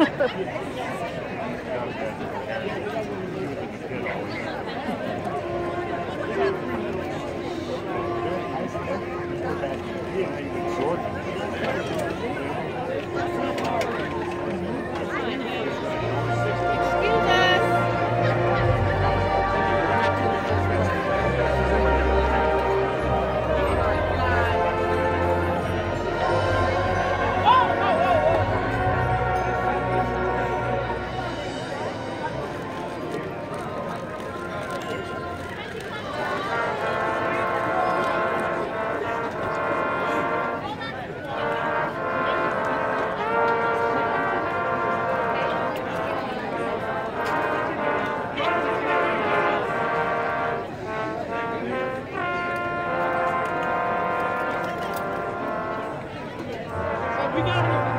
Thank you. We got.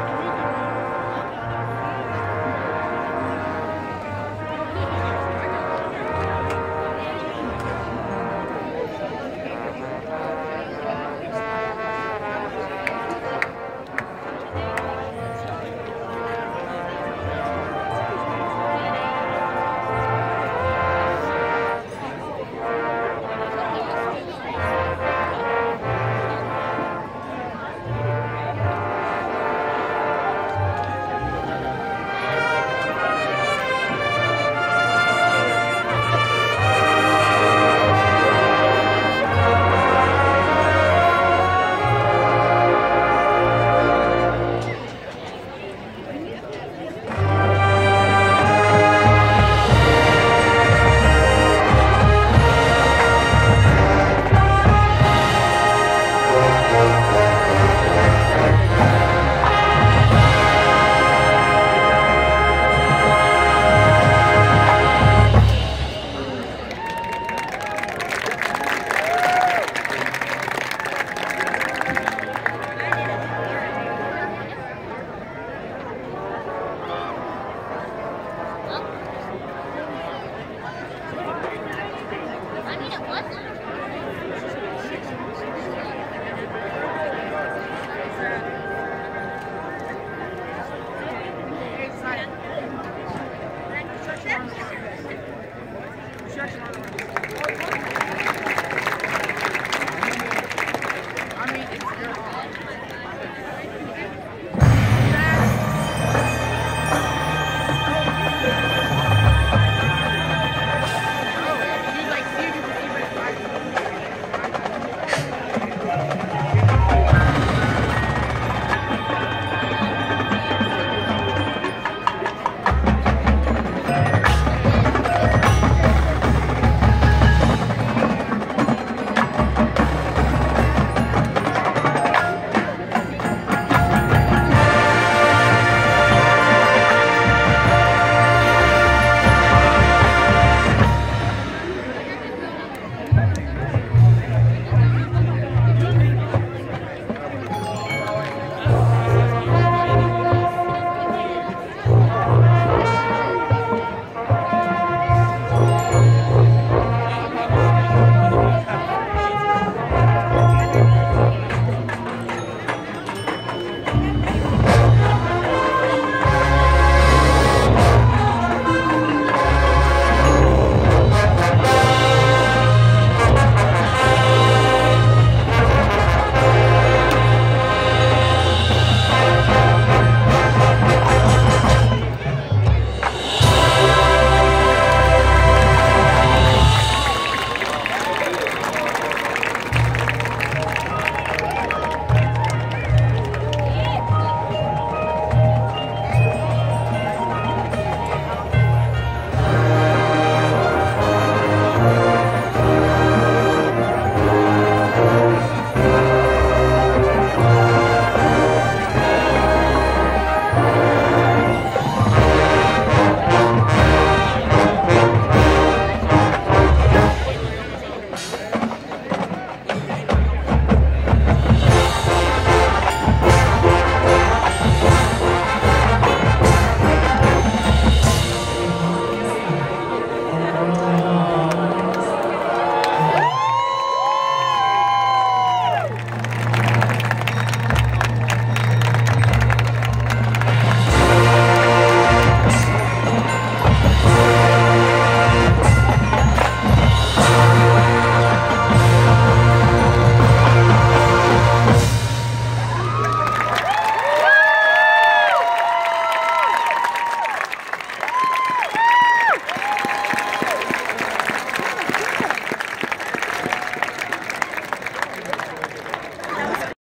Thank you.